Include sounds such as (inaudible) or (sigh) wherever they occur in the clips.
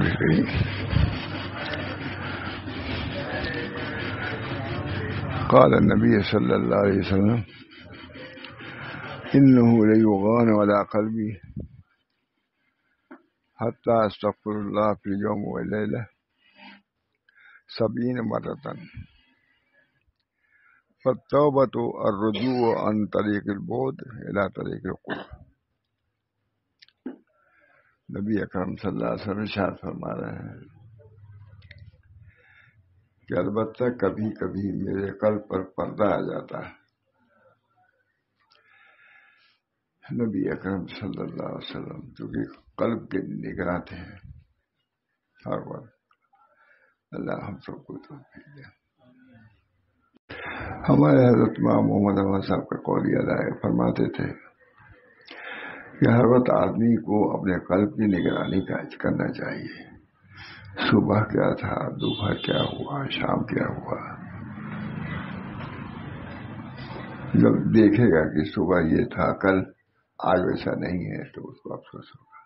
(laughs) قال النبي صلى الله عليه وسلم إنه ليغان على قلبي حتى أستغفر الله في اليوم والليلة سبعين مرة. فالتوبة الرجوع عن طريق البعد إلى طريق القرب. نبی اکرم صلی اللہ علیہ وسلم شاد فرما رہے ہیں کہ البتہ کبھی کبھی میرے قلب پر پردہ آ جاتا ہے۔ نبی اکرم صلی اللہ علیہ وسلم کیونکہ قلب کے نگران تھے ہر وقت، اللہ ہم سب کو تو ہمارے حضرت محمد احمد صاحب کا قول یاد آئے فرماتے تھے کہ ہر وقت آدمی کو اپنے قلب کی نگرانی کا کرنا چاہیے۔ صبح کیا تھا، دوپہر کیا ہوا، شام کیا ہوا؟ جب دیکھے گا کہ صبح یہ تھا، کل آج ویسا نہیں ہے، تو اس کو افسوس ہوگا۔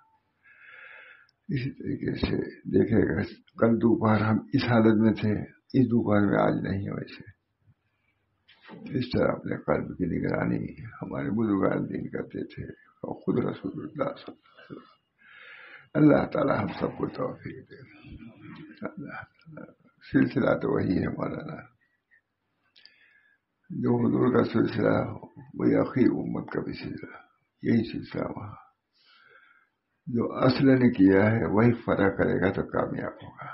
اسی طریقے سے دیکھے گا، کل دوپہر ہم اس حالت میں تھے، اس دوپہر میں آج نہیں ہے ویسے اس طرح اپنے قلب کی نگرانی ہمارے بزرگان دین کرتے تھے۔ اور خود رسول اللہ صلی اللہ علیہ وسلم۔ اللہ تعالیٰ ہم سب کو توفیق دے۔ اللہ تعالیٰ سلسلہ تو وہی ہے مولانا۔ جو حضور کا سلسلہ وہی عقی امت کا بھی سلسلہ۔ یہی سلسلہ وہاں۔ جو اصل نے کیا ہے، وہی فرق کرے گا تو کامیاب ہوگا۔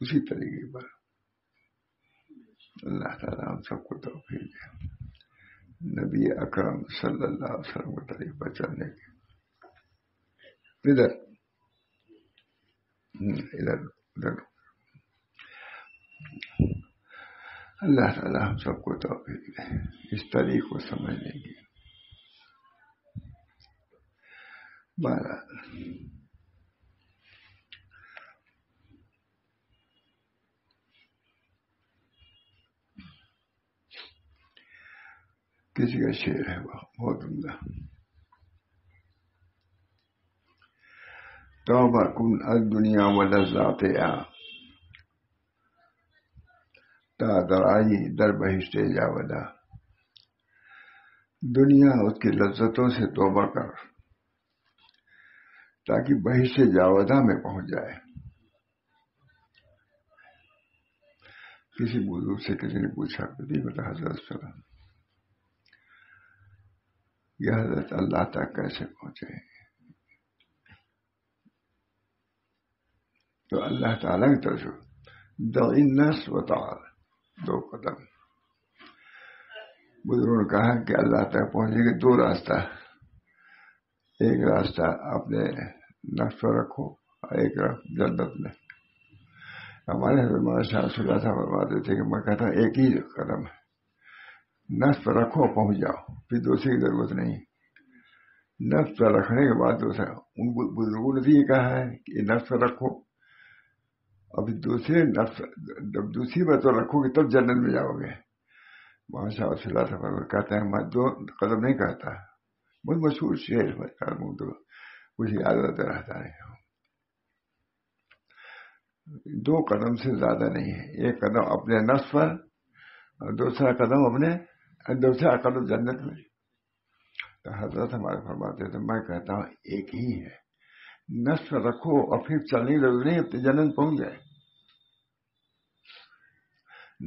اسی طریقے پر۔ اللہ تعالیٰ ہم سب کو توفیق دے۔ نبی اکرم صلی اللہ علیہ وسلم کے طریق پر چلنے کے ادھر ادھر ادھر۔ اللہ تعالیٰ ہم سب کو توفیق دے۔ اس طریق کو سمجھنے کی۔ بارہ کسی کا شعر ہے وہ بہت عمدہ توبہ کن از دنیا و لذات آ تا درائی در بہشتے جاودا۔ دنیا اس کی لذتوں سے توبہ کر، تاکہ بہشت جاودا میں پہنچ جائے۔ کسی بزرگ سے کسی نے پوچھا کبھی بتا حضرت سلام یہ حضرت اللہ تک کیسے پہنچے؟ تو اللہ تعالیٰ کی طرف دس و تعال دو قدم۔ بزرگوں نے کہا کہ اللہ تک پہنچنے کے دو راستہ۔ ایک راستہ اپنے نفس پر رکھو اور ایک جنت میں۔ ہمارے حضرت شاہ صلی اللہ فرماتے تھے کہ میں کہتا ہوں ایک ہی قدم ہے۔ نفس پر رکھو پہنچ جاؤ، پھر دوسری کی ضرورت نہیں۔ نفس پر رکھنے کے بعد دوسرا ان بزرگوں نے یہ کہا ہے کہ نفس پر رکھو۔ ابھی دوسرے نفس، جب دوسری بار تو رکھو گے تب جنت میں جاؤ گے۔ وہاں شاہ صلی اللہ سفر کہتے ہیں، میں دو قدم نہیں کہتا۔ بہت مشہور شہر تو کچھ یاد رہتا رہتا ہے۔ دو قدم سے زیادہ نہیں ہے۔ ایک قدم اپنے نفس پر اور دوسرا قدم اپنے دوسرا قدم جنت میں۔ تو حضرت ہمارے فرماتے تھے، میں کہتا ہوں ایک ہی ہے۔ نفس رکھو اور پھر چلنے ضروری نہیں اپنے جنت پہنچ جائے۔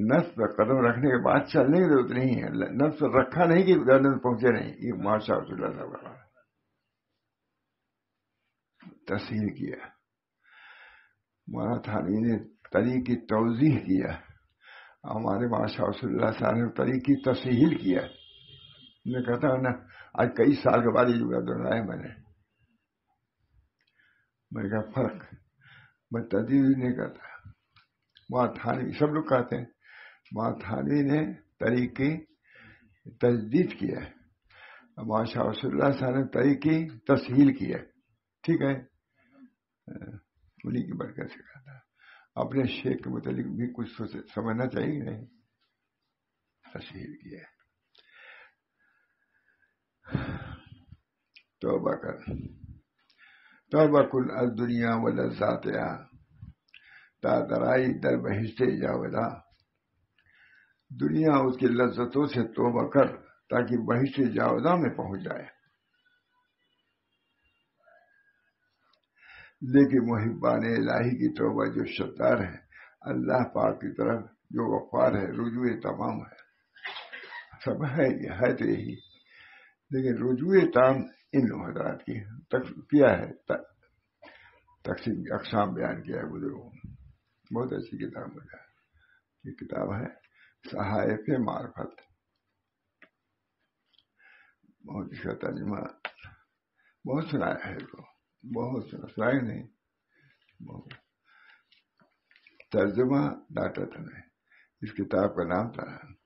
نفس پر قدم رکھنے کے بعد چلنے کی ضرورت نہیں ہے۔ نفس رکھا نہیں کہ جنت پہنچے نہیں۔ یہ ماشاء اللہ صاحب تصحیح کیا۔ مولانا تھانی نے طریق کی توضیح کیا۔ ہمارے ماشاء اللہ صاحب نے طریق کی تصحیل کیا میں کہتا ہوں نا آج کئی سال کے بعد یہ جملہ دہرایا میں نے میں کہا، فرق۔ میں تجدید نہیں کرتا۔ وہاں تھانوی سب لوگ کہتے ہیں۔ وہاں تھانوی نے طریقے تجدید کیا ہے۔ وہاں شاہ رسول اللہ صاحب نے طریقے تسہیل کیا ٹھیک ہے؟ انہیں کی برکت سے کہتا اپنے شیخ کے متعلق بھی کچھ سمجھنا چاہیے نہیں؟ تسہیل کیا ہے۔ توبہ کر۔ توبہ کل از دنیا و لذات تا درائی در بہشتے جاودا دنیا اس کی لذتوں سے توبہ کر تاکہ بہشت جاودا میں پہنچ جائے۔ لیکن محبان الہی کی توبہ جو شطار ہے، اللہ پاک کی طرف جو وقار ہے، رجوع تمام ہے۔ سب ہے ہے تو یہی لیکن رجوع تام ان حضرات کی کیا ہے؟ تقسیم، اقسام بیان کیا ہے بزرگوں بہت اچھی کتاب ہے۔ یہ کتاب ہے صحائف معرفت۔ بہت اس کا ترجمہ۔ بہت سنایا ہے۔ تو بہت سنایا نہیں بہت۔ ترجمہ ڈاٹا تھا نے اس کتاب کا نام تھا۔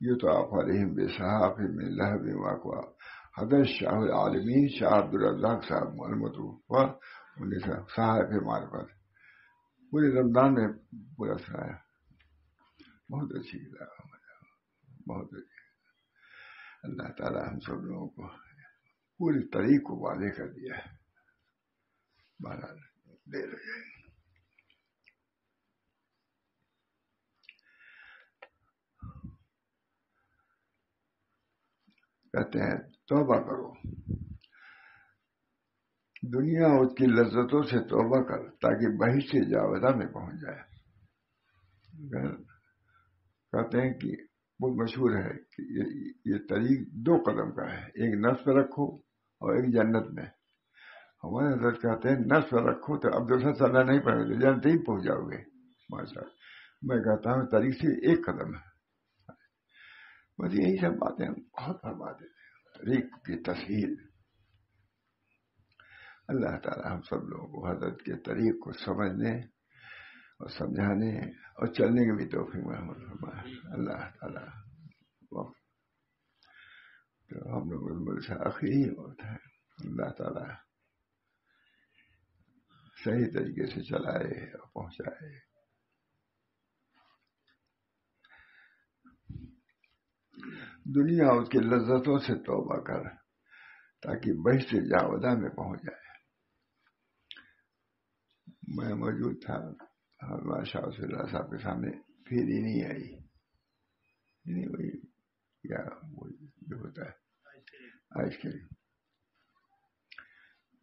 یہ تو آپ علیہم بے صحاف میں لہب واقع حضرت شاہ عالمین شاہ عبد الرزاق صاحب محمد انیس صاحب معرفت پورے رمضان میں پورا سنایا بہت اچھی کتاب بہت اچھی۔ اللہ تعالیٰ ہم سب لوگوں کو پوری طریق کو واضح کر دیا ہے۔ بہرحال، دے رہے کہتے ہیں، توبہ کرو۔ دنیا اس کی لذتوں سے توبہ کر، تاکہ بہی سے جاویدہ میں پہنچ جائے۔ کہتے ہیں کہ بہت مشہور ہے کہ یہ طریق دو قدم کا ہے، ایک نفس رکھو اور ایک جنت میں۔ ہمارے حضرت کہتے ہیں، نفس رکھو تو عبد الحص اللہ نہیں پڑھے گے، جنت ہی پہنچ جاؤ گے۔ ماشاء میں کہتا ہوں طریق سے ایک قدم ہے۔ بس یہی سب باتیں بہت فرما دیتے ہیں۔ طریق کی تصویر اللہ تعالیٰ ہم سب لوگوں کو حضرت کے طریق کو سمجھنے اور سمجھانے اور چلنے کے بھی توفیق محمد اللہ تعالیٰ۔ تو ہم لوگ سے آخری ہوتا ہے اللہ تعالیٰ صحیح طریقے سے چلائے اور پہنچائے دنیا اس کی لذتوں سے توبہ کر تاکہ بہ سے جاودا میں پہنچ جائے۔ میں موجود تھا ہمارا شاہ اللہ صاحب کے سامنے پھر ہی نہیں آئی۔ نہیں وہی کیا وہ جو ہوتا ہے۔ Ice cream.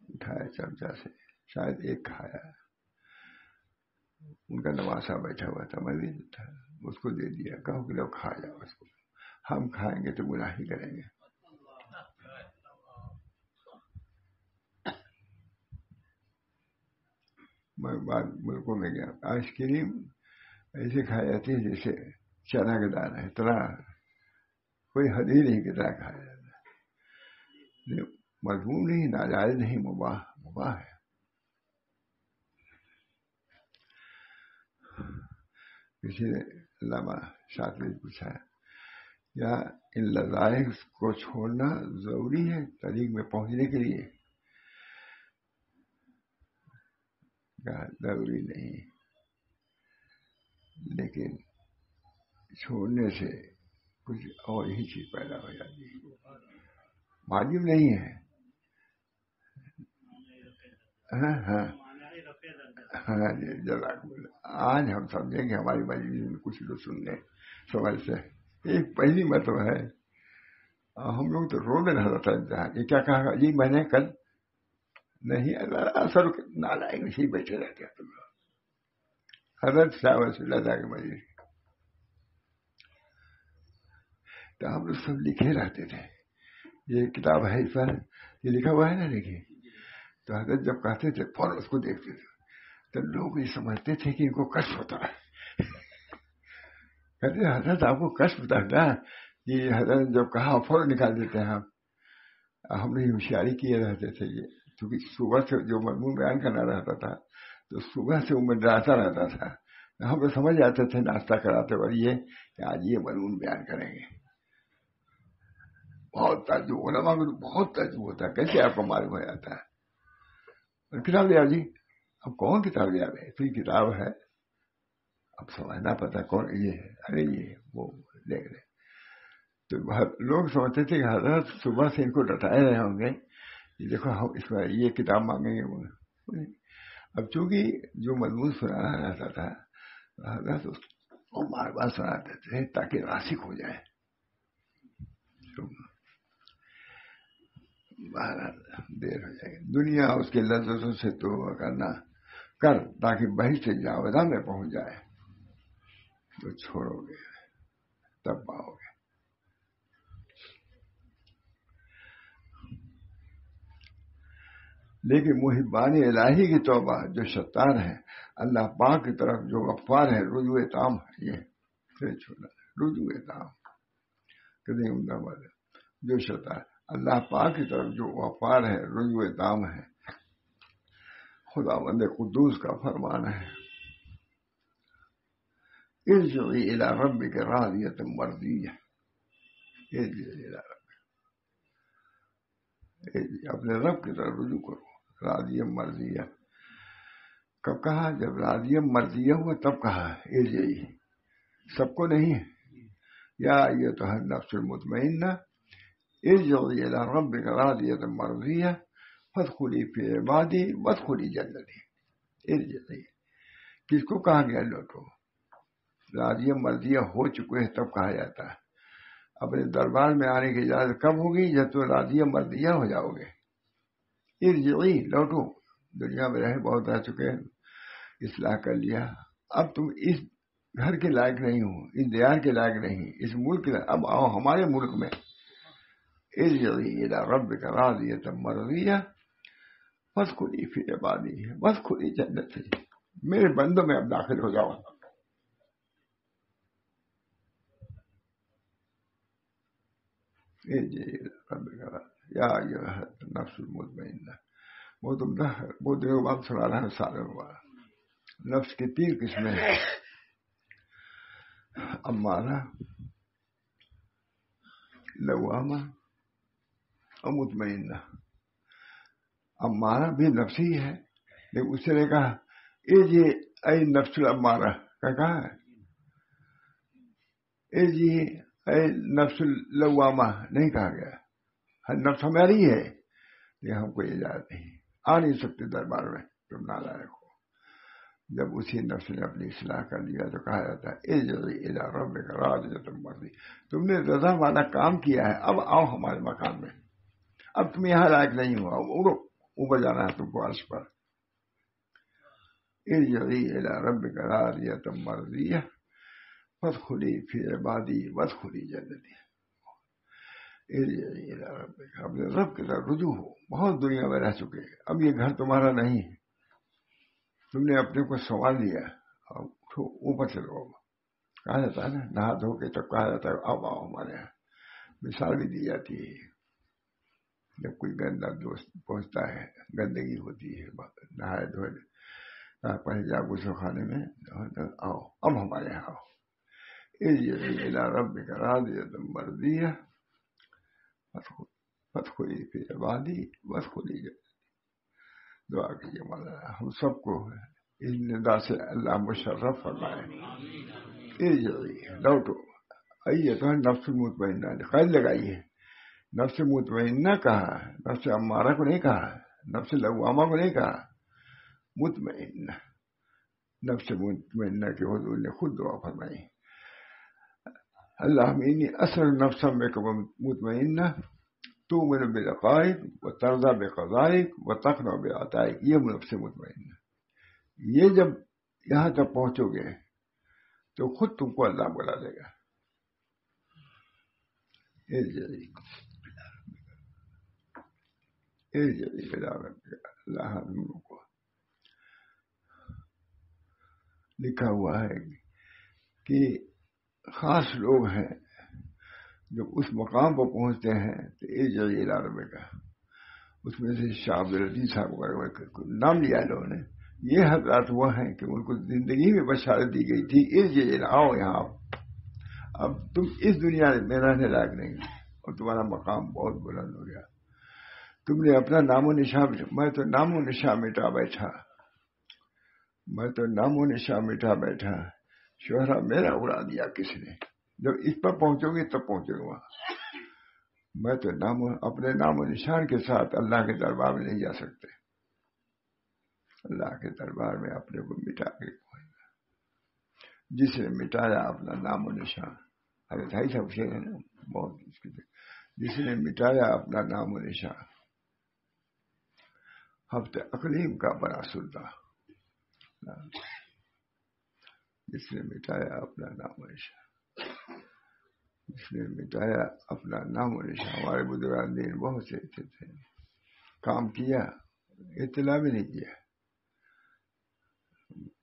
اٹھایا چمچا سے۔ شاید ایک کھایا ان کا نواسا بیٹھا ہوا تھا، میں تھا۔ اس کو دے دیا، کہو کہ لوگ کھا جاؤ اس کو۔ ہم کھائیں گے تو گناہ ہی کریں گے۔ میں بعد ملکوں میں گیا۔ آئس کریم ایسے کھائی جاتی ہے جیسے چنا کے دانا اتنا کوئی حد ہی نہیں کتنا کھایا جاتا مضمون نہیں ناجائز نہیں، مباح مباح ہے۔ کسی نے علامہ شاط نے پوچھا ہے، یا ان لذائق کو چھوڑنا ضروری ہے طریق میں پہنچنے کے لیے؟ ضروری نہیں۔ لیکن چھوڑنے سے کچھ اور ہی چیز پیدا ہو جاتی ہے۔ واجب نہیں ہے۔ ہاں ہاں۔ ہاں جی جزاک آج ہم سمجھیں گے ہماری مجبوری میں کچھ لوگ سن لیں۔ سمجھ سے ایک پہلی مرتبہ ہے۔ ہم لوگ تو رو میں رہتا تھا امتحان۔ یہ کیا کہا جی میں نے کل نہیں، اللہ اثر نالائق نہیں بیٹھے رہتے تم لوگ۔ حضرت صاحب رسول اللہ کے مجھے تو ہم لوگ سب لکھے رہتے تھے۔ یہ کتاب ہے اس پر۔ یہ لکھا ہوا ہے نا لکھے تو حضرت جب کہتے تھے، فوراً اس کو دیکھتے تھے۔ تو لوگ یہ سمجھتے تھے کہ ان کو کشف ہوتا ہے۔ کہتے حضرت آپ کو کشف ہوتا ہے۔ یہ جی، حضرت جب کہا فوراً نکال دیتے ہیں۔ ہم ہم نے ہوشیاری کیے رہتے تھے یہ کیونکہ صبح سے جو مضمون بیان کرنا رہتا تھا، تو صبح سے وہ ڈراتا رہتا تھا۔ ہم تو سمجھ جاتے تھے، ناشتہ کراتے اور یہ کہ آج یہ مضمون بیان کریں گے۔ بہت تعجب، علماء کو بہت تعجب ہوتا ہے۔ کیسے آپ کو معلوم ہو جاتا ہے؟ کتاب لیا جی۔ اب کون کتاب لیا گئے تو یہ کتاب ہے۔ اب سمجھنا پتا کون یہ ہے۔ ارے یہ وہ دیکھ رہے تو لوگ سمجھتے تھے کہ حضرت صبح سے ان کو ڈٹائے رہے ہوں گے۔ دیکھو ہم اس میں یہ کتاب مانگیں گے۔ اب چونکہ جو مضمون سنانا رہتا تھا وہ بار بار سناتے تھے تاکہ راسک ہو جائے۔ دیر ہو جائے۔ گی دنیا اس کے لذتوں سے تو کرنا۔ کر تاکہ بہت سے جاویدہ میں پہنچ جائے، تو چھوڑو گے، تب پاؤ گے۔ لیکن محبان الہی کی توبہ جو شطار ہے، اللہ پاک کی طرف جو غفار ہے، رجوع تام ہے، یہ چھوڑا۔ رجوع تام۔ کتنی عمدہ بات ہے جو شطار اللہ پاک کی طرف جو وفار ہے، رجوع تام ہے خدا بند قدوس کا فرمان ہے رب کے راضیت مرضی ہے اپنے رب کی طرف رجوع کرو راضی مرضیہ کب کہا جب راضی مرضیہ ہوا تب کہا اے جی سب کو نہیں ہے یا یہ تو ہے نفس المطمئنہ ارجعی الى ربک راضیت مرضیہ فدخلی فی عبادی ودخلی جنتی ارجعی کس کو کہا گیا لوٹو؟ راضی مرضیہ ہو چکے ہیں تب کہا جاتا ہے۔ اپنے دربار میں آنے کی اجازت کب ہوگی؟ جب تو راضی مردیہ ہو جاؤ گے ارجعی، لوٹو۔ دنیا میں رہے بہت رہ چکے ہیں۔ اصلاح کر لیا۔ اب تم اس گھر کے لائق نہیں ہو، اس دیار کے لائق نہیں، اس ملک کے اب آؤ ہمارے ملک میں۔ ارجعی الى رب کا راضیت مرضیہ۔ بس خودی پھر عبادی ہے بس خودی جنت ہے میرے بندوں میں اب داخل ہو جاؤ۔ جی، یا نفس المطمئنہ۔ بہت عمدہ بہت دنوں بعد سنا رہا ہے، سارے نفس کی تین قسمیں ہیں؟ امارہ لوامہ، اور مطمئنہ۔ امارہ بھی نفس ہی ہے۔ لیکن اس نے کہا، اے جی اے نفس الامارہ کا کہا ہے؟ اے جی اے نفس اللوامہ نہیں کہا گیا۔ نفس ہماری ہے۔ یہ ہم کو اجازت نہیں۔ آ نہیں سکتے دربار میں۔ تم نالائق ہو۔ جب اسی نفس نے اپنی اصلاح کر لیا تو کہا جاتا ہے، اے رب کا راج جو تم مرضی۔ تم نے رضا والا کام کیا ہے۔ اب آؤ ہمارے مکان میں۔ اب تم یہاں لائق نہیں ہوا اڑو۔ اوپر جانا ہے تم کو عرش پر۔ رب کا راج یا تم مرضی بس خلی پھر عبادی بس خلی جنتی اپنے رب کے ساتھ رجوع ہو۔ بہت دنیا میں رہ چکے اب یہ گھر تمہارا نہیں ہے۔ تم نے اپنے کو سوال لیا اب اٹھو، اوپر چلو کہا جاتا ہے نا، نہا دھو کے تب کہا جاتا ہے۔ اب آؤ ہمارے یہاں۔ مثال بھی دی جاتی ہے۔ جب کوئی گندا دوست پہنچتا ہے گندگی ہوتی ہے نہائے دھوئے پہلے جا گسو خانے میں آؤ اب ہمارے یہاں آؤ رب کرا دیا تم مرضی ہے بس خوری پھر عبادی بس خوری دعا کیجیے مولانا ہم سب کو اس ندا سے اللہ مشرف فرمائے لوٹو آئیے تو نفس مطمئنہ خیر لگائیے نفس مطمئنہ کہا ہے، نفس امارہ کو نہیں کہا ہے، نفس لغوامہ کو نہیں کہا مطمئن نفس مطمئنہ کے حضور نے خود دعا فرمائی۔ اللہ انی اصل نفس میں مطمئنہ تو میرے بے عقائد و طرزہ بے قضائق و تخنا بے عطائق یہ نفس مطمئنہ یہ جب یہاں تک پہنچو گے، تو خود تم کو اللہ بلا دے گا۔ اللہ کو لکھا ہوا ہے کہ خاص لوگ ہیں جب اس مقام پر پہنچتے ہیں تو ایک جگہ علاقے کا اس میں سے شاہ عبدالعزیز صاحب نام لیا لوگوں نے۔ یہ حضرات وہ ہیں کہ ان کو زندگی میں بشارت دی گئی تھی۔ اس جگہ آؤ یہاں۔ اب تم اس دنیا میں رہنے لائق نہیں، اور تمہارا مقام بہت بلند ہو گیا۔ تم نے اپنا نام و نشان، میں تو نام و نشان مٹا بیٹھا۔ میں تو نام و نشان مٹا بیٹھا۔ شہرا میرا اڑا دیا کس نے؟ جب اس پر پہنچو گے تب پہنچو گے وہاں میں تو نام اپنے نام و نشان کے ساتھ اللہ کے دربار میں نہیں جا سکتے۔ اللہ کے دربار میں اپنے کو مٹا کے جس نے مٹایا اپنا نام و نشان۔ ارے ڈھائی سب سے بہت جس نے مٹایا اپنا نام و نشان۔ ہفتے اقلیم کا بڑا سلطان جس نے مٹایا اپنا نام و نشان جس نے مٹایا اپنا نام و نشان ہمارے بزرگ دین بہت سے اچھے تھے۔ کام کیا، اطلاع بھی نہیں کیا۔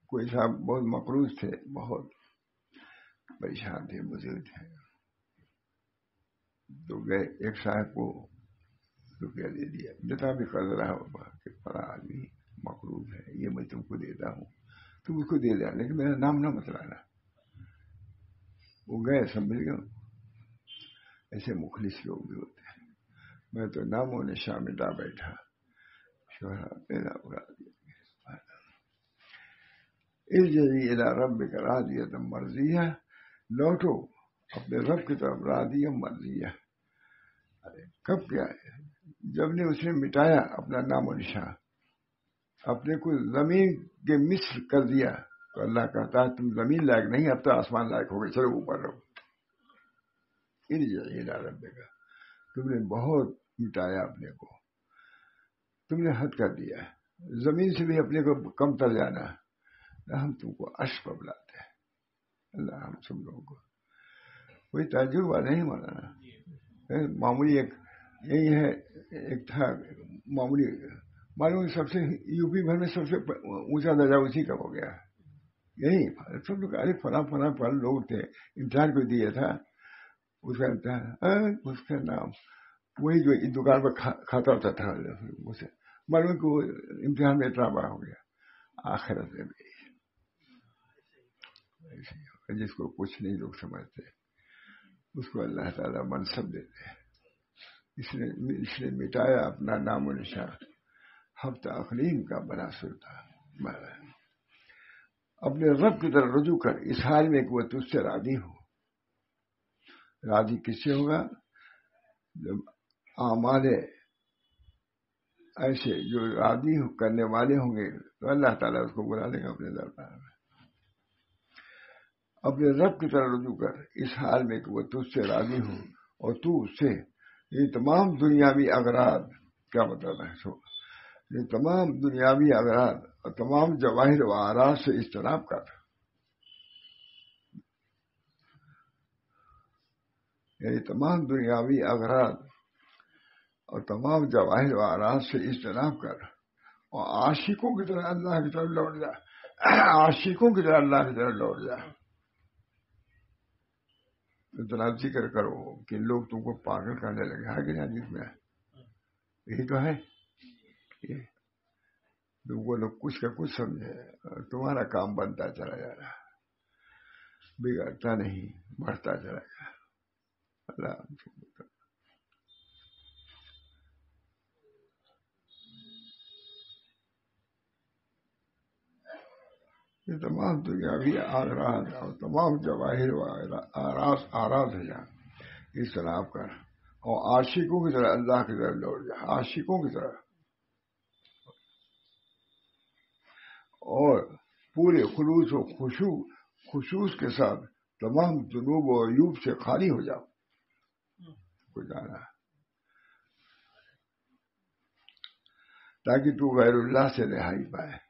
کوئی صاحب بہت مقروض تھے، بہت پریشان تھے، بزرگ تھے۔ تو گئے، ایک صاحب کو روپیہ دے دیا۔ جتنا بھی قرض رہا ہوگا کہ بڑا آدمی مقروض ہے، یہ میں تم کو دیتا ہوں۔ تم اس کو دے دیا، لیکن میرا نام نہ متلانا۔ وہ گئے، سمجھ گئے۔ ایسے مخلص لوگ بھی ہوتے ہیں۔ میں تو ناموں نے شامل بیٹھا۔ شوہر پیدا اڑا دیا۔ اس جگہ رب کا راضی مرضی ہے لوٹو، اپنے رب کی طرف راضی مرضی ہے کب کیا ہے؟ جب نے اس نے مٹایا اپنا نام و نشان اپنے کو زمین کے مصر کر دیا تو اللہ کہتا ہے تم زمین لائق نہیں اب تو آسمان لائق ہو گئے چلو اوپر رہو۔ رب کا تم نے بہت مٹایا اپنے کو۔ تم نے حد کر دیا۔ زمین سے بھی اپنے کو کم تر جانا۔ ہم تم کو اشپ بلاتے ہیں۔ اللہ ہم سب لوگوں کو۔ کوئی تجربہ نہیں مانا معمولی ایک یہی ہے ایک تھا معمولی، معلوم سب سے یو پی بھر میں سب سے اونچا درجہ اسی کا ہو گیا۔ یہی، سب لوگ ارے فلاں فلاں فلاں لوگ تھے، امتحان کو دیا تھا۔ اس کا امتحان ہاں، اس کا نام۔ وہی جو دکان پہ کھاتا ہوتا تھا، اسے۔ معلوم کہ وہ امتحان میں اتنا بڑا ہو گیا۔ آخرت میں بھی۔ جس کو کچھ نہیں لوگ سمجھتے۔ اس کو اللہ تعالیٰ منصب دیتے اس نے اس نے مٹایا اپنا نام و نشان۔ ہفتہ اقلیم کا بنا سلتا اپنے رب کی طرح رجوع کر، اس حال میں کہ وہ تجھ سے راضی ہو۔ راضی کس سے ہوگا؟ جب آمال ایسے جو راضی کرنے والے ہوں گے، تو اللہ تعالیٰ اس کو بلا لے گا اپنے دربار میں۔ اپنے رب کی طرح رجوع کر، اس حال میں کہ وہ تجھ سے راضی ہو اور تو اس سے یہ تمام دنیاوی اغراض، کیا مطلب ہے سو یہ تمام دنیاوی اغراض اور تمام جواہر و آراز سے اجتناب کر یعنی تمام دنیاوی اغراض اور تمام جواہر و آراز سے اجتناب کر اور عاشقوں کی طرح اللہ کی طرف لوٹ جا۔ عاشقوں کی طرح اللہ کی طرف لوٹ جا۔ اتنا ذکر جی کرو کہ لوگ تم کو پاگل کرنے لگے ہے کہ نہیں جس میں یہی تو ہے۔ تم کو لوگ کچھ کا کچھ سمجھے، تمہارا کام بنتا چلا جا رہا بگڑتا نہیں، بڑھتا چلا جا رہا اللہ یہ تمام دنیاوی آراز اور تمام جواہر آراز آراز ہے جہاں اس طرح کر اور عاشقوں کی طرح اللہ کی طرف لوٹ جائے۔ عاشقوں کی طرح۔ اور پورے خلوص و خوشو خصوص کے ساتھ تمام جنوب و عیوب سے خالی ہو جاؤ۔ کو جانا تاکہ تو غیر اللہ سے رہائی پائے۔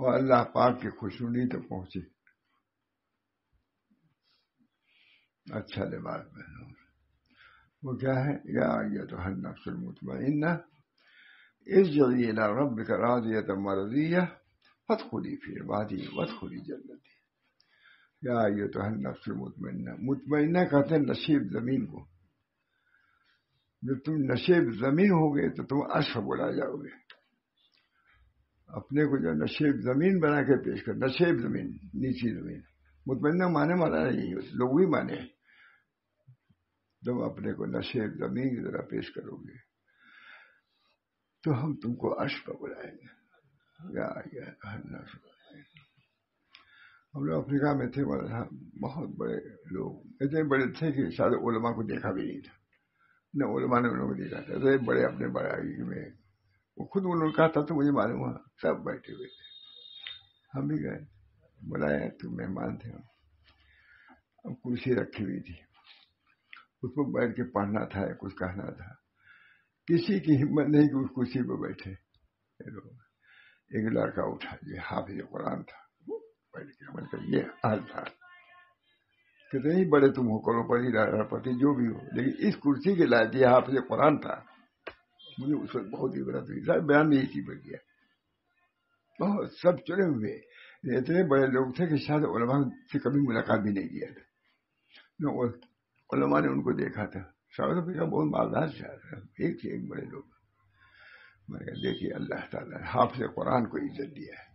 اور اللہ پاک کی خوشنودی تک پہنچے اچھا لباس پہنو وہ کیا ہے یا یہ تو ہر نفس المطمئنہ اس ذریعے نہ رب کا راضیت مرضیہ فت خودی پھر وادی وت خودی جنتی یا یہ تو ہر نفس المطمئنہ مطمئنہ کہتے ہیں نصیب زمین کو جب تم نصیب زمین ہو گئے تو تم اشف بولا جاؤ گے اپنے کو جو نشیب زمین بنا کے پیش کر، نشیب زمین، نیچی زمین۔ مطمئنہ مانے مانا نہیں لوگ ہی مانے تم اپنے کو نشیب زمین کی طرح پیش کرو گے۔ تو ہم تم کو عرش پر بلائیں گے۔ یا ہم لوگ افریقہ میں تھے بہت بڑے لوگ۔ اتنے بڑے تھے کہ شاید علماء کو دیکھا بھی نہیں تھا۔ نہ علماء نے انہوں کو دیکھا تھا۔ اتنے بڑے اپنے بڑے میں وہ خود انہوں نے کہا تھا تو مجھے معلوم ہوا۔ سب بیٹھے ہوئے تھے۔ ہم بھی گئے۔ بلائے تو مہمان تھے۔ اب کرسی رکھی ہوئی تھی۔ اس کو بیٹھ کے پڑھنا تھا یا کچھ کہنا تھا۔ کسی کی ہمت نہیں کہ اس کرسی پہ بیٹھے۔ ایک لڑکا اٹھا، یہ حافظ قرآن تھا۔ بیٹھ کے عمل کر، یہ حال تھا۔ کتنے ہی بڑے تم ہو کرو پڑی پتی جو بھی ہو، لیکن اس کرسی کے لائق یہ حافظ قرآن تھا۔ مجھے اس وقت بہت ہی برت ہوئی سر بیان نہیں کی پڑ گیا بہت سب چنے ہوئے۔ اتنے بڑے لوگ تھے کہ شاید علماء سے کبھی ملاقات بھی نہیں کیا تھا۔ علماء نے ان کو دیکھا تھا۔ ساؤتھ افریقہ بہت مالدار شہر ہے ایک سے ایک بڑے لوگ۔ میں نے دیکھیے، اللہ تعالیٰ نے حافظ قرآن کو عزت دیا ہے۔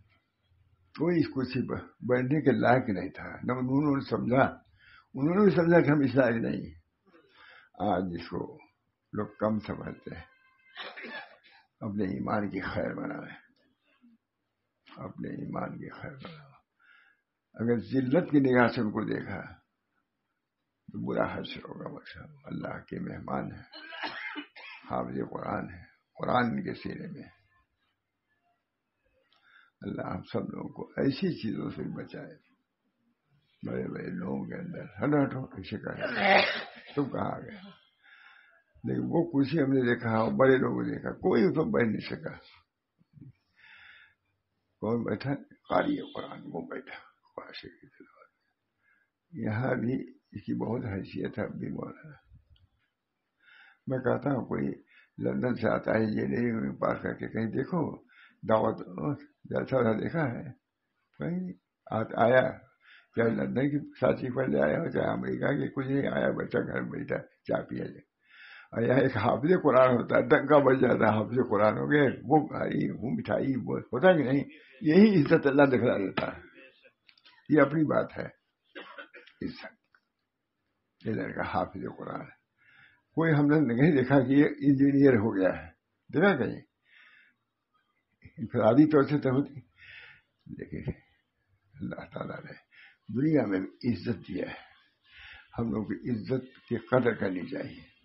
کوئی اس کرسی پر بیٹھنے کے لائق نہیں تھا۔ نہ انہوں نے سمجھا۔ انہوں نے بھی سمجھا کہ ہم اس لائق نہیں۔ آج جس کو لوگ کم سمجھتے ہیں۔ اپنے ایمان کی خیر بنائے اپنے ایمان کی خیر بناؤ اگر ذلت کی نگاہ سے ان کو دیکھا تو برا حشر ہوگا بچہ اللہ کے مہمان ہے حافظ قرآن ہے قرآن کے سینے میں اللہ ہم سب لوگوں کو ایسی چیزوں سے بچائے۔ بڑے بڑے لوگوں کے اندر ہٹ ہٹو ایسے کہا تم کہاں گئے؟ لیکن وہ کچھ ہم نے دیکھا بڑے لوگوں نے دیکھا، کوئی اس کو بیٹھ نہیں سکا۔ کون بیٹھا؟ قاری قرآن، وہ بیٹھا۔ کی یہاں بھی اس کی بہت حیثیت ہے اب بھی مولانا۔ میں کہتا ہوں، کوئی لندن سے آتا ہے، یہ نہیں پاس کر کے کہیں دیکھو۔ دعوت، جلسہ ویسا دیکھا ہے؟ کہیں آیا۔ چاہے لندن کی ساتھی پہلے آیا ہو، چاہے امریکہ کی، کچھ نہیں، آیا بچہ گھر بیٹھا چائے پیا جائے۔ اور یہاں ایک حافظ قرآن ہوتا ہے ڈنکا بج جاتا ہے، حافظ قرآن ہو گئے، وہ کھائی وہ مٹھائی، وہ ہوتا کہ نہیں، یہی عزت اللہ دکھلا دیتا ہے۔ یہ اپنی بات ہے۔ عزت۔ یہ لڑکا حافظ قرآن ہے۔ کوئی ہم نے نہیں دیکھا کہ یہ انجینئر ہو گیا ہے۔ دیکھا کہیں انفرادی طور سے تو ہوتی۔ لیکن اللہ تعالیٰ نے دنیا میں عزت دیا ہے۔ ہم لوگ کی عزت کی قدر کرنی چاہیے۔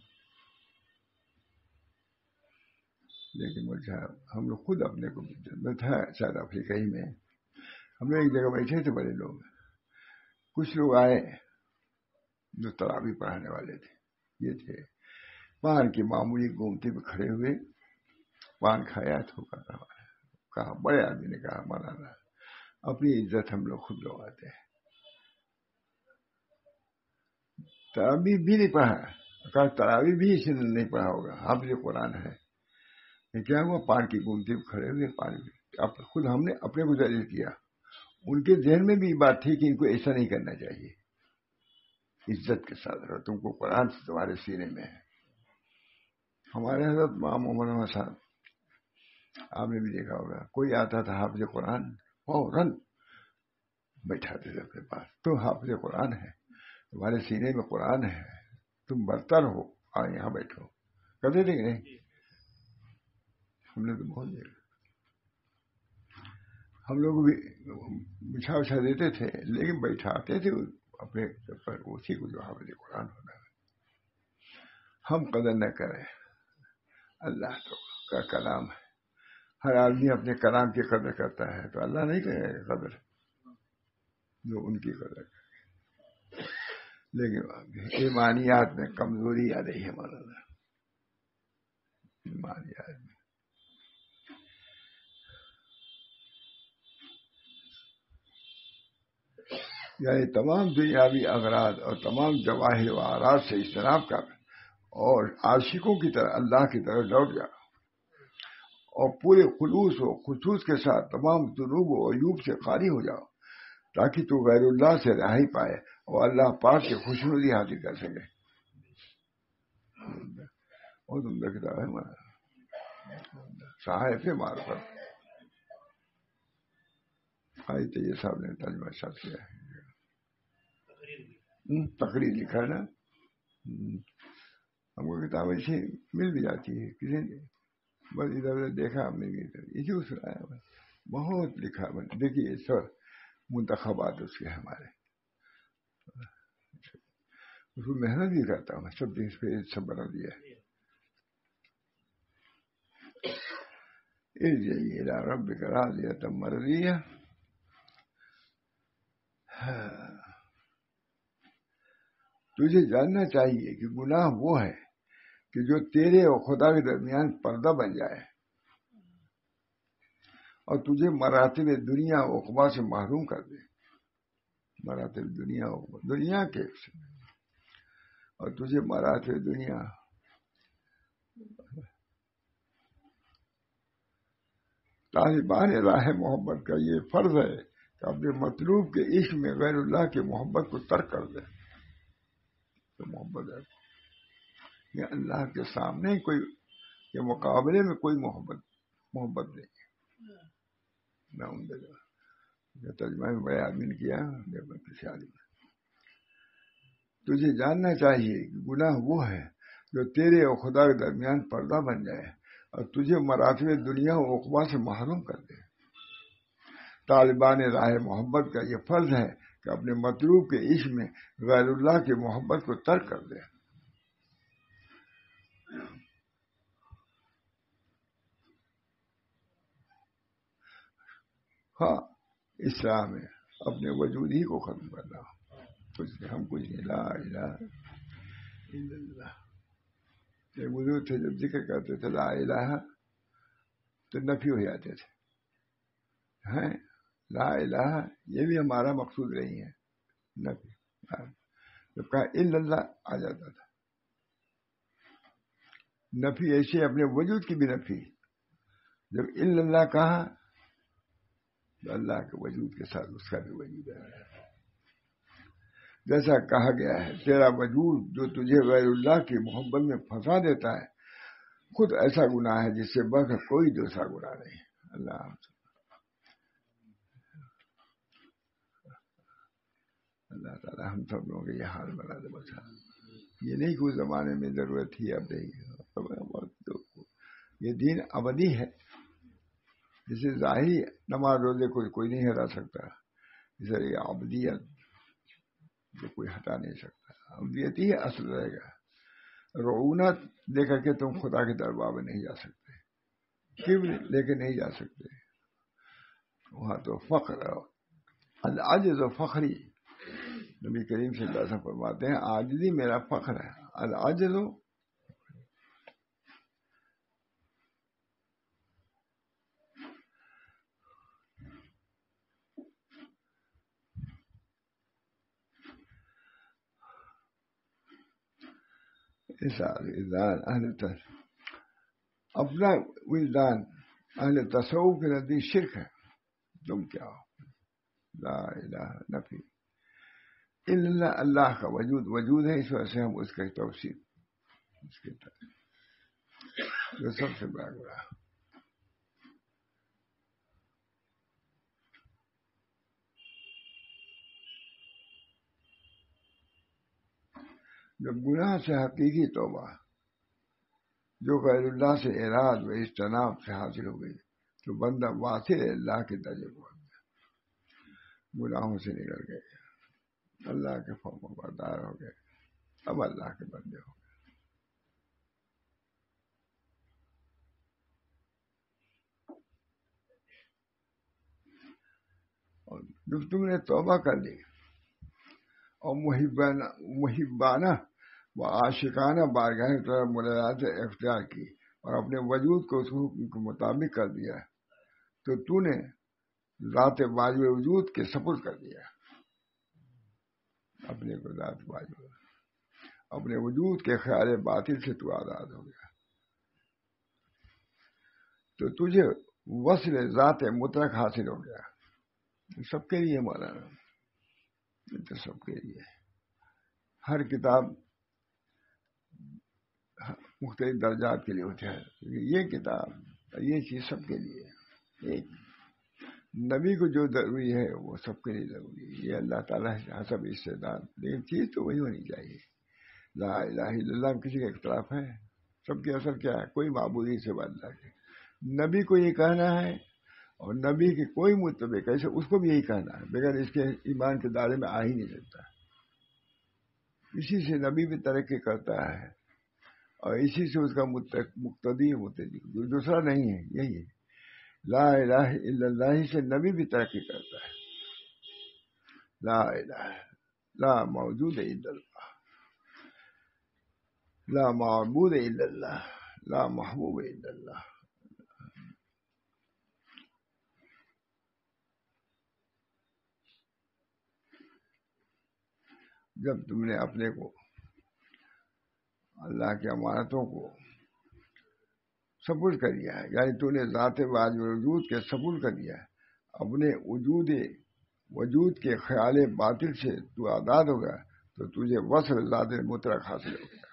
لیکن مجھے ہم لوگ خود اپنے کو میں تھا شاید افریقہ ہی میں۔ ہم لوگ ایک جگہ بیٹھے تھے، بڑے لوگ۔ کچھ لوگ آئے جو ترابی پڑھانے والے تھے۔ یہ تھے۔ پان کی معمولی گومتی میں کھڑے ہوئے۔ پان کھایا تو کہا بڑے آدمی نے کہا، مولانا، اپنی عزت ہم لوگ خود لوگ آتے ہیں۔ ترابی بھی نہیں پڑھا۔ کہا ترابی بھی اس نے نہیں پڑھا ہوگا۔ ہاں، حافظ قرآن ہے۔ کیا ہوا؟ پان کی گومتی کھڑے ہوئے پانی خود ہم نے اپنے کو کیا۔ ان کے ذہن میں بھی بات تھی کہ ان کو ایسا نہیں کرنا چاہیے۔ عزت کے ساتھ رہو۔ تم کو قرآن سے تمہارے سینے میں ہے۔ ہمارے حضرت مام عمر صاحب، آپ نے بھی دیکھا ہوگا، کوئی آتا تھا حافظ قرآن فوراً بیٹھاتے تھے اپنے پاس۔ تو حافظ قرآن ہے، تمہارے سینے میں قرآن ہے، تم برتر ہو، آ یہاں بیٹھو۔ کبھی نہیں؟ نہیں ہم نے تو بہت دیکھا۔ ہم لوگ بھی بچھا وچھا دیتے تھے، لیکن بیٹھاتے تھے اپنے پر، اسی کو جو حافظ قرآن ہوتا ہے۔ ہم قدر نہ کریں۔ اللہ تو کا کلام ہے۔ ہر آدمی اپنے کلام کی قدر کرتا ہے، تو اللہ نہیں کرے گا قدر۔ جو ان کی قدر کرے۔ لیکن ایمانیات میں کمزوری آ رہی ہے مولانا۔ ایمانیات میں۔ یعنی تمام دنیاوی اغراض اور تمام جواہر و آراز سے اجتناب کر اور عاشقوں کی طرح اللہ کی طرف لوٹ جا۔ اور پورے خلوص و خصوص کے ساتھ تمام جنوب و عیوب سے خالی ہو جاؤ تاکہ تو غیر اللہ سے رہائی پائے اور اللہ پاک کے خوشنودی حاصل کر سکے۔ بہت عمدہ کتاب ہے صاحب مار پر آئی تیے صاحب نے ترجمہ شاد کیا ہے۔ تقریر لکھا نا، ہم کو کتاب ایسی مل بھی جاتی ہے، کسی نے بس ادھر ادھر دیکھا، ہم نے یہ کیوں سنایا بس۔ بہت لکھا دیکھیے سر منتخبات اس کے ہمارے۔ اس کو محنت بھی کرتا ہوں، سب دن پہ سب بنا دیا رب کرا دیا تب مر دیا تجھے جاننا چاہیے کہ گناہ وہ ہے کہ جو تیرے اور خدا کے درمیان پردہ بن جائے۔ اور تجھے مراتب دنیا اقبا سے محروم کر دے۔ مراتب دنیا دنیا کے اور تجھے مراتب دنیا طالبان راہ محبت کا یہ فرض ہے کہ اپنے مطلوب کے عشق میں غیر اللہ کی محبت کو ترک کر دے۔ تو محبت ہے۔ یہ اللہ کے سامنے کوئی کے مقابلے میں کوئی محبت محبت نہیں۔ ترجمہ میں بڑے آدمی نے کیا تجھے جاننا چاہیے کہ گناہ وہ ہے جو تیرے اور خدا کے درمیان پردہ بن جائے اور تجھے مراتب دنیا و اقبا سے محروم کر دے۔ طالبان راہ محبت کا یہ فرض ہے کہ اپنے مطلوب کے عشق میں غیر اللہ کی محبت کو ترک کر دے ہاں اسلام ہے اپنے وجود ہی کو ختم کرنا۔ کچھ ہم کچھ نہیں، لا الہ الا اللہ۔ تھے، جب ذکر کرتے تھے، لا الہ تو نفی ہو جاتے تھے۔ ہیں؟ لا الہ، یہ بھی ہمارا مقصود نہیں ہے۔ نفی جب کہا الا اللہ، آ جاتا تھا۔ نفی ایسے اپنے وجود کی بھی نفی۔ جب الا اللہ کہا، تو اللہ کے وجود کے ساتھ اس کا بھی وجود ہے۔ جیسا کہا گیا ہے، تیرا وجود جو تجھے غیر اللہ کی محبت میں پھنسا دیتا ہے، خود ایسا گناہ ہے جس سے بڑھ کوئی دوسرا گناہ نہیں۔ اللہ اللہ تعالیٰ ہم سب لوگوں کے یہ حال بنا دے، بچا۔ یہ نہیں کہ اس زمانے میں ضرورت تھی اب نہیں یہ دین ابدی ہے۔ جسے ظاہری نماز روزے کو کوئی نہیں ہٹا سکتا۔ اسے یہ ابدیت جو کوئی ہٹا نہیں سکتا۔ ابدیت ہی اصل رہے گا۔ رعونت لے کر کے تم خدا کے دربار میں نہیں جا سکتے۔ کیوں لے کے نہیں جا سکتے۔ وہاں تو فخر العجز و فخری۔ نبی کریم سے اللہ فرماتے ہیں آجزی میرا فخر ہے۔ العجز اہل اپنا وجدان، اہل تصوف کے نزدیک شرک ہے۔ تم کیا ہو؟ لا الہ نفی اللہ اللہ کا وجود وجود ہے، اس وجہ سے ہم اس کا توسیع اس کے جو سب سے بڑا گڑا جب گناہ سے حقیقی توبہ، جو غیر اللہ سے اراد و اجتناب سے حاصل ہو گئی، تو بندہ واثر اللہ کے درجے کو گناہوں سے نکل گئے۔ اللہ کے فوم بردار ہو گئے۔ اب اللہ کے بندے ہو گئے۔ اور جب تم نے توبہ کر لی۔ اور محبانہ محبانہ وہ عاشقانہ بارگاہ طرف ملاقات اختیار کی اور اپنے وجود کو اس حکم کے مطابق کر دیا۔ تو تو نے ذات واجب وجود کے سپرد کر دیا۔ اپنے کو ذات واجب اپنے وجود کے خیال باطل سے تو آزاد ہو گیا۔ تو تجھے وصل ذات مترک حاصل ہو گیا۔ سب کے لیے مولانا۔ تو سب کے لیے۔ ہر کتاب مختلف درجات کے لیے ہوتے ہیں یہ کتاب، یہ چیز سب کے لیے۔ ایک نبی کو جو ضروری ہے، وہ سب کے لیے ضروری ہے۔ یہ اللہ تعالیٰ حسب استعداد لیکن چیز تو وہی ہونی چاہیے۔ لا الہ الا اللہ کسی کا اختلاف ہے سب کی اثر کیا ہے؟ کوئی معبودی سے بات کے نبی کو یہ کہنا ہے اور نبی کی کوئی متبع، کیسے؟ اس کو بھی یہی کہنا ہے۔ بغیر اس کے ایمان کے دائرے میں آ ہی نہیں سکتا۔ اسی سے نبی بھی ترقی کرتا ہے اور اسی سے اس کا مقتدی ہوتے دوسرا نہیں ہے، یہی ہے۔ لا الہ الا اللہ سے نبی بھی ترقی کرتا ہے۔ لا الہ، لا موجود الا اللہ۔ لا معبود الا اللہ، لا محبوب الا اللہ۔ جب تم نے اپنے کو، اللہ کی امانتوں کو سپرد کر دیا ہے۔ یعنی تو نے ذات واج وجود کے سپرد کر دیا ہے۔ اپنے وجود وجود کے خیال باطل سے تو آزاد ہو گیا، تو تجھے وصل ذات مترک حاصل ہو گیا۔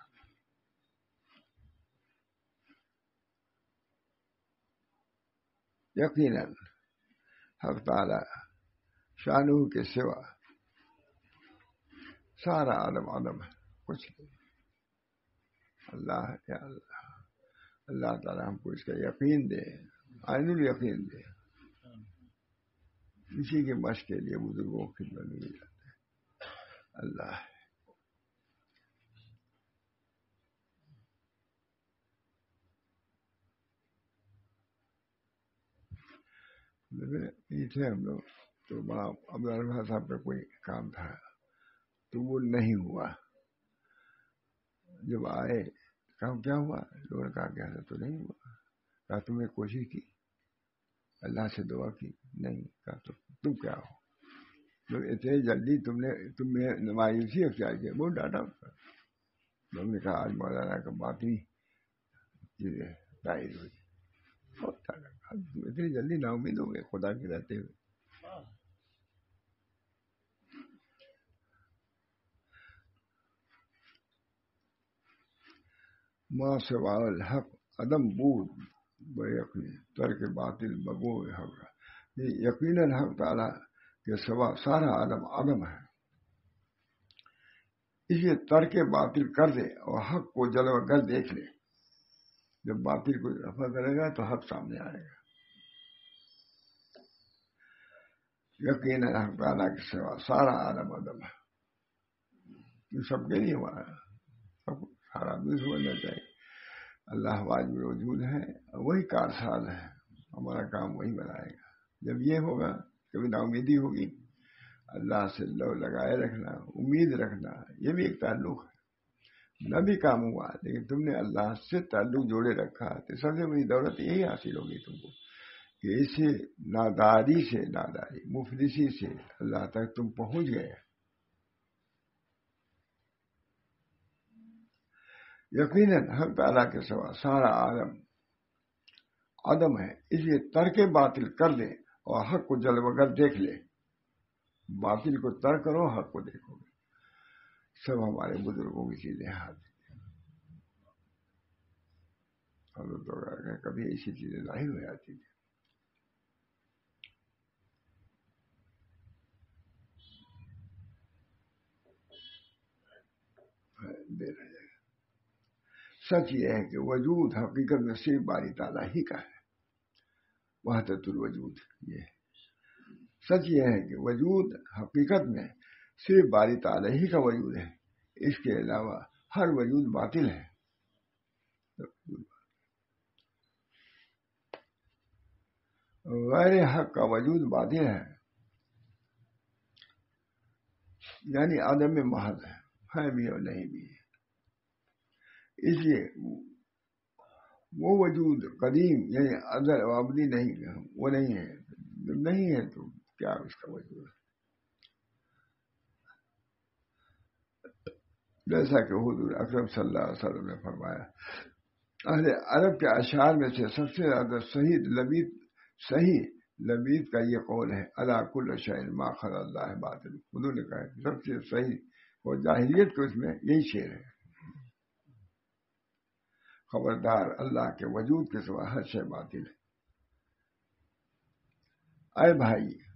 یقیناً حق تعالی شانو کے سوا سارا عالم عالم ہے، کچھ نہیں۔ اللہ یا اللہ۔ اللہ تعالیٰ ہم کو اس کا یقین دے آئین الیقین دے۔ اسی کے مشق کے لیے بزرگوں کی خدمت میں جاتے ہیں اللہ تھے ہم لوگ، تو بڑا عبداللہ صاحب کا کوئی کام تھا، تو وہ نہیں ہوا۔ جب آئے کہا کیا ہوا؟ لوگوں نے کہا کیا تو نہیں ہوا۔ کہا تم نے کوشش کی۔ اللہ سے دعا کی۔ نہیں، کہا تو تم کیا ہو؟ اتنے جلدی تم نے تم نے مایوسی اختیار کیا بہت ڈاٹا۔ لوگوں نے کہا، آج مولانا کا بات ہی چیزیں جی، ظاہر ہوئی۔ بہت اتنی جلدی نا امید ہو گئے خدا کے رہتے ہوئے ہاں۔ ماں سوا الحق، عدم بود بے یقین، ترک باطل بگو حق. یہ یقیناً حق تعالیٰ کے سوا سارا عدم عدم ہے۔ اسے ترک باطل کر دے اور حق کو جلو گر دیکھ لے۔ جب باطل کو رفع کرے گا تو حق سامنے آئے گا۔ یقیناً حق تعالیٰ کے سوا سارا عالم عدم ہے۔ یہ سب کے لیے ہوا ہے سب سارا بھی سمجھنا چاہیے۔ اللہ واجب وجود ہے وہی کارساز ہے۔ ہمارا کام وہی بنائے گا۔ جب یہ ہوگا، کبھی نا امیدی ہوگی۔ اللہ سے لو لگائے رکھنا، امید رکھنا، یہ بھی ایک تعلق ہے۔ نہ بھی کام ہوا، لیکن تم نے اللہ سے تعلق جوڑے رکھا۔ تو سب سے بڑی دولت یہی حاصل ہوگی تم کو کہ اسے ناداری سے، ناداری، مفلسی سے اللہ تک تم پہنچ گئے۔ یقیناً حق تعالیٰ کے سوا سارا عالم عدم ہے۔ اس لیے ترک باطل کر لے اور حق کو جل وغیر دیکھ لے باطل کو ترک کرو، حق کو دیکھو۔ گے سب ہمارے بزرگوں کی چیزیں ہاتھ کبھی ایسی چیزیں ظاہر ہو جاتی۔ تھی دے رہے سچ یہ ہے کہ وجود حقیقت میں صرف باری تعالیٰ ہی کا ہے۔ وحدت الوجود یہ سچ یہ ہے کہ وجود حقیقت میں صرف باری تعالیٰ ہی کا وجود ہے۔ اس کے علاوہ ہر وجود باطل ہے۔ غیر حق کا وجود باطل ہے۔ یعنی عدم محض ہے۔ بھی اور نہیں بھی۔ ہے اس لیے وہ وجود قدیم یعنی ادر وابدی نہیں وہ نہیں ہے۔ جب نہیں ہے تو کیا اس کا وجود ہے؟ جیسا کہ حضور اکرم صلی اللہ علیہ وسلم نے فرمایا، اہل عرب کے اشعار میں سے سب سے زیادہ صحیح لبید صحیح لبید کا یہ قول ہے اللہ کل شعر ما خل اللہ باطل۔ حضور نے کہا سب سے صحیح اور جاہلیت کو اس میں یہی شعر ہے۔ خبردار اللہ کے وجود کے سوا ہر شے باطل ہے۔ اے بھائی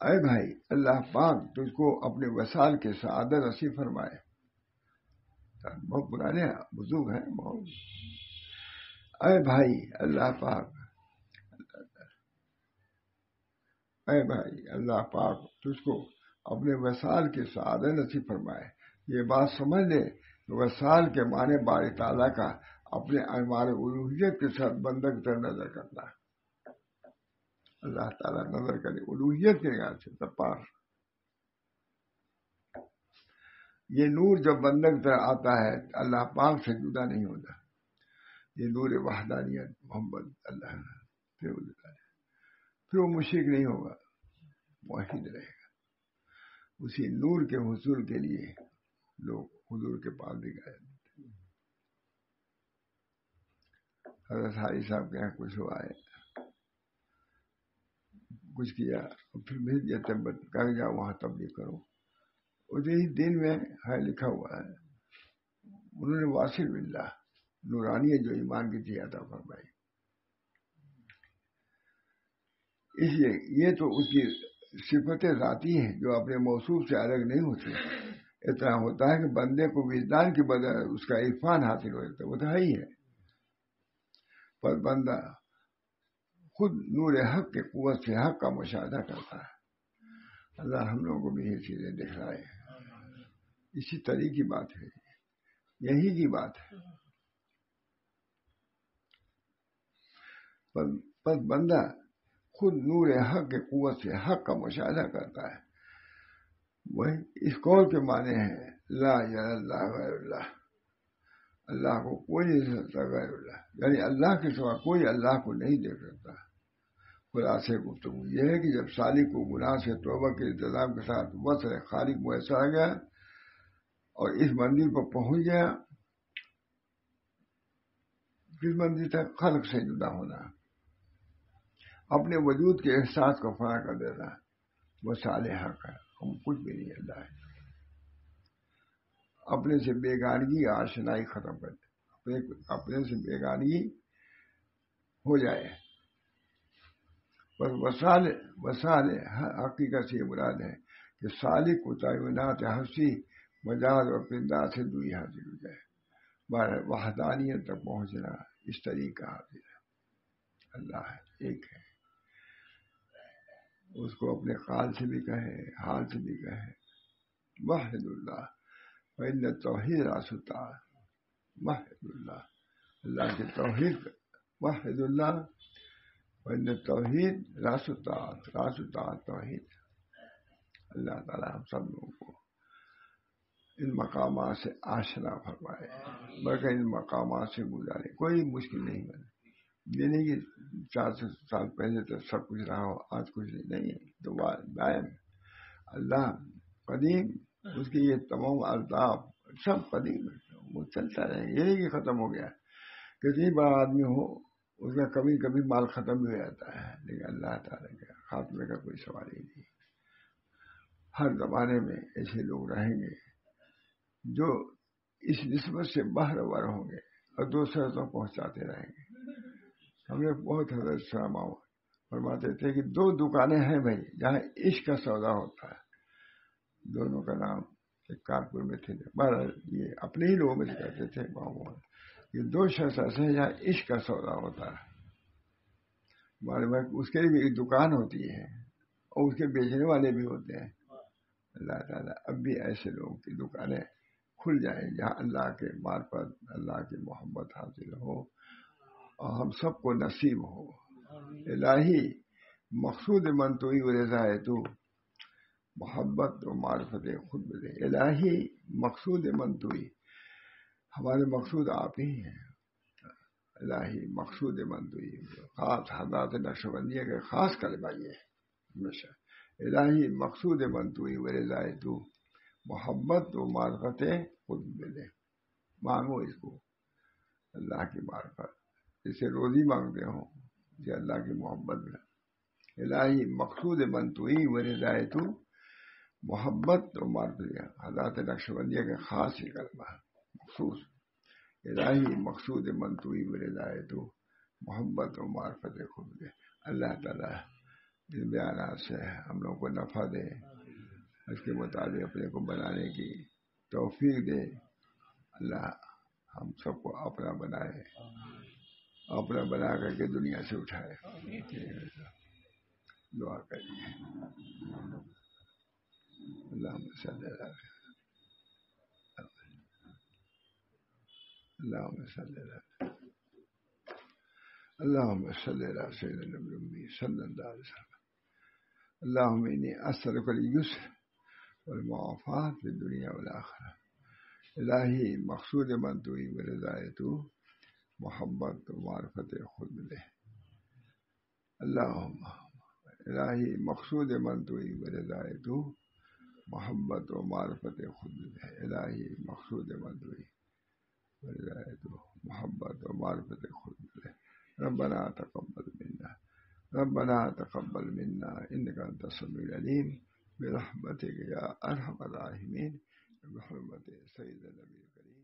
اے بھائی، اللہ پاک تجھ کو اپنے وسال کے سعادت نصیب فرمائے۔ بہت پرانے بزرگ ہیں، بہت۔ اے بھائی، اللہ پاک، اے بھائی، اللہ پاک تجھ کو اپنے وسال کے سعادت نصیب فرمائے۔ یہ بات سمجھ لے وسال کے معنی بار تعالیٰ کا اپنے ہمارے الوحیت کے ساتھ بندہ کی طرح نظر کرنا اللہ تعالیٰ نظر کرے، الوحیت کے نگاہ سے تپار۔ یہ نور جب بندہ کی طرح آتا ہے، اللہ پاک سے جدا نہیں ہوتا۔ یہ نور وحدانیت محمد اللہ پھر وہ مشرق نہیں۔ ہوگا واحد رہے گا۔ اسی نور کے حصول کے لیے لوگ حضور کے پاس بھی گئے۔ حضرت حاجی صاحب کے یہاں کچھ ہوا ہے۔ کچھ کیا۔ پھر بھیج دیا تب کہ جاؤ وہاں تبلیغ کرو۔ اسی دن میں ہے، لکھا ہوا ہے، انہوں نے واسر بلّہ نورانی جو ایمان کی تھی عطا فرمائی۔ اس لیے یہ تو اس کی صفتیں ذاتی ہیں جو اپنے موصوف سے الگ نہیں ہوتی۔ اتنا ہوتا ہے کہ بندے کو وجدان کی بدل اس کا عرفان حاصل ہو جاتا ہے، وہ تو ہے ہی ہے۔ پر بندہ خود نور حق کے قوت سے حق کا مشاہدہ کرتا ہے۔ اللہ ہم لوگوں کو بھی یہ چیزیں دکھ رہا ہے اسی طریقے کی بات ہے۔ یہی کی بات ہے۔ پر بندہ خود نور حق کے قوت سے حق کا مشاہدہ کرتا ہے۔ وہی اس قول کے معنی ہے لا یا اللہ غیر اللہ۔ اللہ کو کوئی نہیں سکتا، غیر اللہ۔ یعنی اللہ کے سوا کوئی اللہ کو نہیں دیکھ سکتا۔ خدا سے گفتگو یہ ہے کہ جب سالک کو گناہ سے توبہ کے انتظام کے ساتھ وسر خالق میسر آ گیا اور اس مندر پر پہنچ گیا۔ کس مندر تک؟ خلق سے جدا ہونا۔ اپنے وجود کے احساس کو فراہ کر دیتا وہ صالحہ کا ہم کچھ بھی نہیں اللہ ہے اپنے سے بیگانگی آشنائی ختم کر دے۔ اپنے سے بیگانگی ہو جائے۔ بس وسال وسال حقیقت سے یہ مراد ہے کہ سالک کو تعینات ہنسی، مجاز اور پندا سے دوئی حاصل ہو جائے۔ وحدانیت تک پہنچنا اس طریقہ حاصل ہے۔ اللہ ایک ہے۔ اس کو اپنے قال سے بھی کہے، حال سے بھی کہے۔ واحد اللہ پہلے توحید راستا واحد اللہ۔ اللہ کے توحید، واحد اللہ۔ پہلے توحید راستا راستا توحید۔ اللہ تعالیٰ ہم سب لوگوں کو ان مقامات سے آشنا فرمائے۔ بلکہ ان مقامات سے گزارے، کوئی مشکل نہیں بنے۔ یہ نہیں کہ چار سو سال پہلے تو سب کچھ رہا ہو، آج کچھ نہیں ہے، تو دائم اللہ قدیم، اس کی یہ تمام الطاف سب قدیم وہ چلتا رہے۔ یہ نہیں کہ ختم ہو گیا۔ کسی بڑا آدمی ہو، اس کا کبھی کبھی مال ختم بھی ہو جاتا ہے۔ لیکن اللہ تعالیٰ کے خاتمے کا کوئی سوال ہی نہیں۔ ہر زمانے میں ایسے لوگ رہیں گے جو اس نسبت سے باہر بار ہوں گے اور دوسرے تک پہنچاتے رہیں گے۔ ہم نے بہت حضرت شرما فرماتے تھے کہ دو دکانیں ہیں بھائی، جہاں عشق کا سودا ہوتا ہے۔ دونوں کا نام کانپور میں تھے۔ یہ اپنے ہی لوگوں میں سے کہتے تھے معمول یہ دو شخص ایسے ہیں جہاں عشق کا سودا ہوتا ہے۔ اس کے لیے بھی ایک دکان ہوتی ہے اور اس کے بیچنے والے بھی ہوتے ہیں۔ اللہ تعالیٰ اب بھی ایسے لوگوں کی دکانیں کھل جائیں جہاں اللہ کے مارفت اللہ کی محبت حاصل ہو۔ اور ہم سب کو نصیب ہو۔ الہی، مقصود من تو رضا ہے تو۔ محبت و معرفت خود ملے الہی، مقصود من تو ہمارے مقصود آپ ہی ہیں۔ الہی، مقصود من تو خاص حضرات نقش بندی کے خاص کلمہ یہ ہمیشہ۔ الہی، مقصود من تو رضا ہے تو۔ محبت و معرفت خود ملے مانگو اس کو۔ اللہ کی معرفت۔ جسے روزی مانگتے ہوں جسے اللہ کی محبت میں۔ الہی مقصود من تو ہی وہ رضائے تو محبت تو مار دیا حضرات نقش بندیہ کے خاص ہی کلمہ مخصوص۔ الہی مقصود من تو ہی وہ رضائے تو محبت و معرفت خود دے اللہ تعالیٰ ان بیانات سے ہم لوگوں کو نفع دے، اس کے مطابق اپنے کو بنانے کی توفیق دے۔ اللہ ہم سب کو اپنا بنائے۔ اپنا بنا کر کے دنیا سے اٹھائے۔ دعا کریے اللہ صلی اللہ اللہ صلی اللہ اللهم صل على سيدنا النبي صلى الله عليه وسلم۔ اللهم إني أسألك اليسر والمعافاة في الدنيا والآخرة إلهي مقصود من توي ورضايته محبت و معرفت خود ملے۔ اللهم الہی مقصود من توئی ورضايته محبت و معرفت خود ملے۔ الہی مقصود من توئی ورضايته محبت و معرفت خود ملے۔ ربنا تقبل منا، ربنا تقبل منا إنك أنت السميع العليم برحمتك يا أرحم الراحمين بحرمة سيد النبي الكريم